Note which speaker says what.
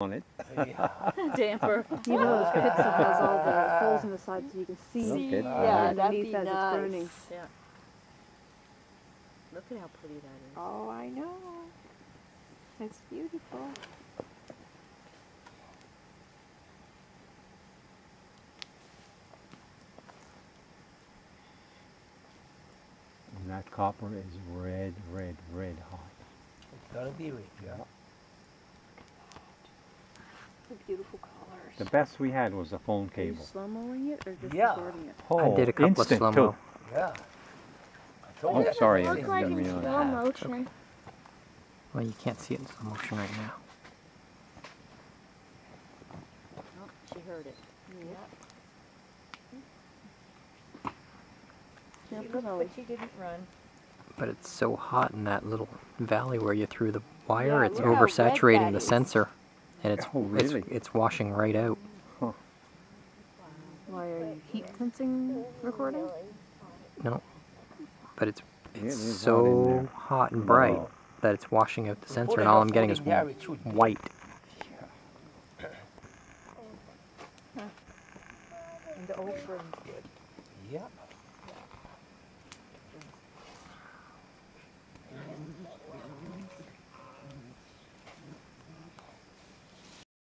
Speaker 1: on it.
Speaker 2: Yeah.
Speaker 3: Damper.
Speaker 4: You know those pits that has all the holes in the side so you can see
Speaker 1: Okay.
Speaker 3: Yeah, that'd
Speaker 4: underneath
Speaker 3: be
Speaker 4: as it's burning.
Speaker 3: Yeah. Look at how pretty that is.
Speaker 4: Oh, I know. It's beautiful.
Speaker 1: And that copper is red, red, red hot.
Speaker 2: It's gonna be rich, yeah.
Speaker 4: The beautiful colors.
Speaker 1: The best we had was a phone cable.
Speaker 3: slow-moing it or just
Speaker 2: Yeah.
Speaker 3: recording it?
Speaker 1: Oh,
Speaker 5: I did a couple of
Speaker 1: instant
Speaker 5: slow
Speaker 1: too.
Speaker 5: mo.
Speaker 2: Yeah. I told
Speaker 1: Oh,
Speaker 2: you.
Speaker 1: sorry,
Speaker 2: It's
Speaker 1: I
Speaker 6: Look
Speaker 1: didn't
Speaker 6: like
Speaker 1: get
Speaker 6: in
Speaker 1: me on
Speaker 6: slow motion.
Speaker 5: Well, you can't see it in slow motion right now.
Speaker 3: Oh, she heard it.
Speaker 6: Yeah.
Speaker 3: Yeah,
Speaker 6: She but she didn't run.
Speaker 5: But it's so hot in that little valley where you threw the wire,
Speaker 6: Yeah,
Speaker 5: it's
Speaker 6: look how red
Speaker 5: oversaturating
Speaker 6: that
Speaker 5: the
Speaker 6: is.
Speaker 5: sensor. And it's,
Speaker 1: Oh, really?
Speaker 5: it's it's washing right out.
Speaker 4: Why are you heat sensing recording?
Speaker 5: No. But it's it's
Speaker 1: is
Speaker 5: so
Speaker 1: there.
Speaker 5: hot and bright
Speaker 1: Wow.
Speaker 5: that it's washing out the
Speaker 2: We
Speaker 5: sensor and all I'm getting is
Speaker 2: in there, it
Speaker 5: white.
Speaker 6: And the old burn's good.
Speaker 2: Yeah.